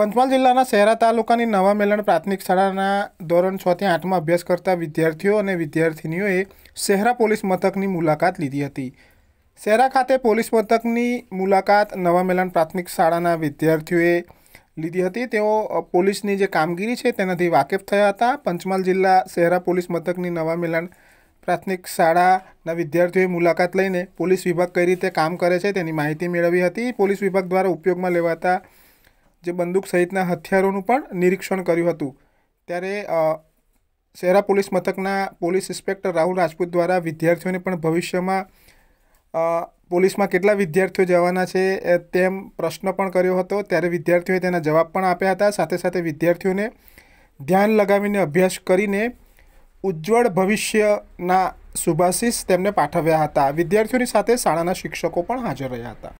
પંચમહાલ જિલ્લાના શહેરા તાલુકાની નવા મેલણ પ્રાથમિક શાળાના ધોરણ છ થી આઠમાં અભ્યાસ કરતા વિદ્યાર્થીઓ અને વિદ્યાર્થિનીઓએ શહેરા પોલીસ મથકની મુલાકાત લીધી હતી. શહેરા ખાતે પોલીસ મથકની મુલાકાત નવા મેલણ પ્રાથમિક શાળાના વિદ્યાર્થીઓએ લીધી હતી. તેઓ પોલીસની જે કામગીરી છે તેનાથી વાકેફ થયા હતા. પંચમહાલ જિલ્લા શહેરા પોલીસ મથકની નવા મેલણ પ્રાથમિક શાળાના વિદ્યાર્થીઓએ મુલાકાત લઈને પોલીસ વિભાગ કઈ રીતે કામ કરે છે તેની માહિતી મેળવી હતી. પોલીસ વિભાગ દ્વારા ઉપયોગમાં લેવાતા જે બંદૂક સહિતના હથિયારોનું પણ નિરીક્ષણ કર્યું હતું. ત્યારે શહેરા પોલીસ મથકના પોલીસ ઇન્સ્પેક્ટર રાહુલ રાજપૂત દ્વારા વિદ્યાર્થીઓને પણ ભવિષ્યમાં પોલીસમાં કેટલા વિદ્યાર્થીઓ જવાના છે તેમ પ્રશ્ન પણ કર્યો હતો. ત્યારે વિદ્યાર્થીઓએ તેના જવાબ પણ આપ્યા હતા. સાથે સાથે વિદ્યાર્થીઓને ધ્યાન લગાવીને અભ્યાસ કરીને ઉજ્જવળ ભવિષ્યના શુભાશીષ તેમને પાઠવ્યા હતા. વિદ્યાર્થીઓની સાથે શાળાના શિક્ષકો પણ હાજર રહ્યા હતા.